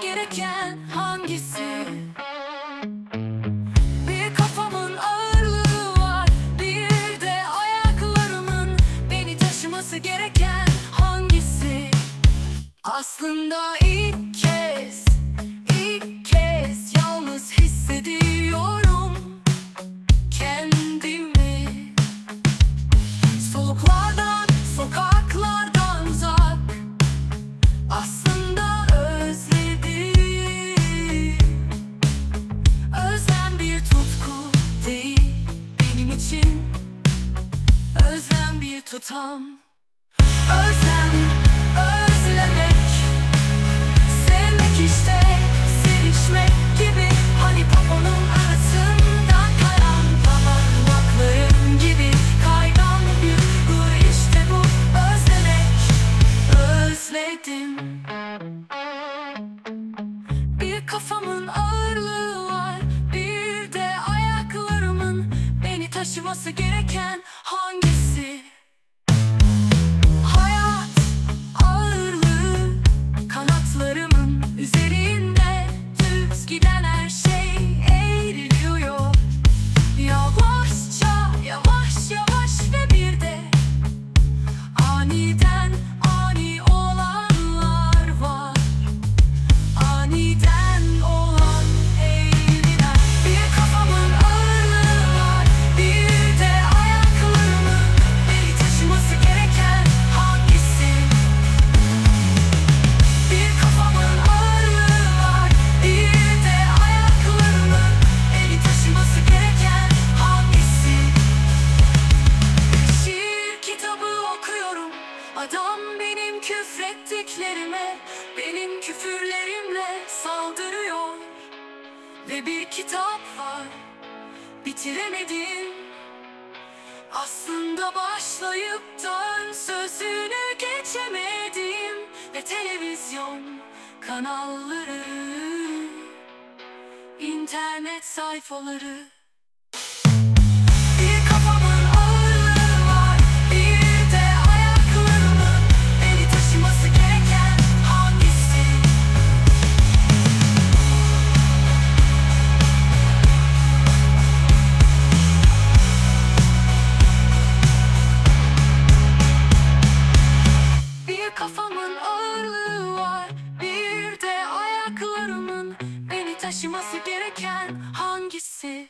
gereken hangisi? Bir kafamın ağırlığı var Bir de ayaklarımın beni taşıması gereken hangisi? Aslında ilk kez, ilk kez yalnız hissediyorum kendimi Soluklardan, Tutam Özlem, özlemek. Sevmek işte, sevişmek gibi. Hani poponun arasından kayan parmaklarım gibi. Kaygan bir işte bu. Özlemek Özledim. Bir kafamın ağırlığı var. Bir de ayaklarımın beni taşıması gereken Adam benim küfrettiklerime Benim küfürlerimle saldırıyor. Ve bir kitap var Bitiremedim. Aslında başlayıp da ön sözünü geçemedim. Ve televizyon kanalları internet sayfaları kafamın ağırlığı var Bir de ayaklarımın beni taşıması gereken hangisi?